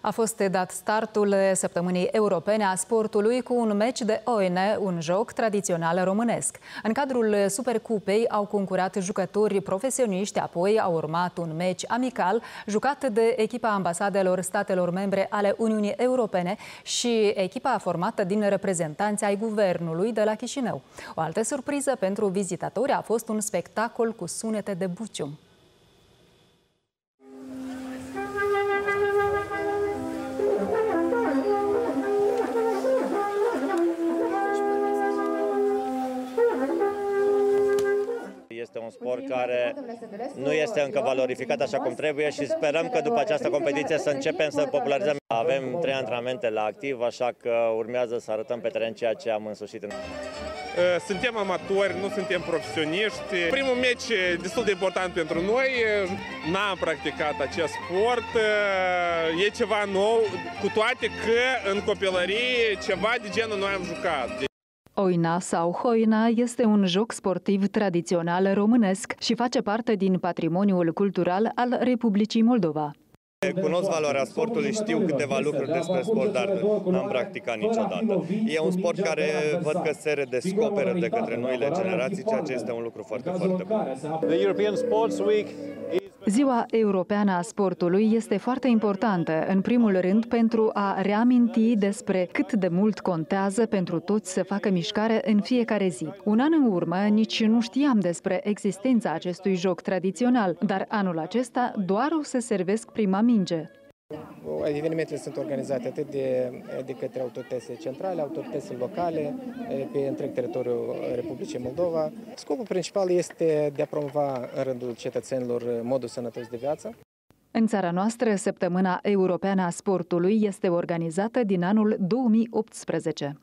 A fost dat startul săptămânii europene a sportului cu un meci de oine, un joc tradițional românesc. În cadrul Supercupei au concurat jucători profesioniști, apoi a urmat un meci amical jucat de echipa ambasadelor statelor membre ale Uniunii Europene și echipa formată din reprezentanți ai guvernului de la Chișinău. O altă surpriză pentru vizitatori a fost un spectacol cu sunete de bucium. Este un sport care nu este încă valorificat așa cum trebuie și sperăm că după această competiție să începem să popularizăm. Avem trei antrenamente la activ, așa că urmează să arătăm pe teren ceea ce am însușit. Suntem amatori, nu suntem profesioniști. Primul meci e destul de important pentru noi. N-am practicat acest sport. E ceva nou, cu toate că în copilărie ceva de genul noi am jucat. Oina sau hoina este un joc sportiv tradițional românesc și face parte din patrimoniul cultural al Republicii Moldova. Cunosc valoarea sportului, știu câteva lucruri despre sport, dar n-am practicat niciodată. E un sport care văd că se redescoperă de către noile generații, ceea ce este un lucru foarte, foarte bun. The European Sports Week Ziua Europeană a Sportului este foarte importantă, în primul rând pentru a reaminti despre cât de mult contează pentru toți să facă mișcare în fiecare zi. Un an în urmă nici nu știam despre existența acestui joc tradițional, dar anul acesta doar o să servesc prima minge. Evenimentele sunt organizate atât de, de către autoritățile centrale, autoritățile locale, pe întreg teritoriul Republicii Moldova. Scopul principal este de a promova în rândul cetățenilor modul sănătos de viață. În țara noastră, Săptămâna Europeană a Sportului este organizată din anul 2018.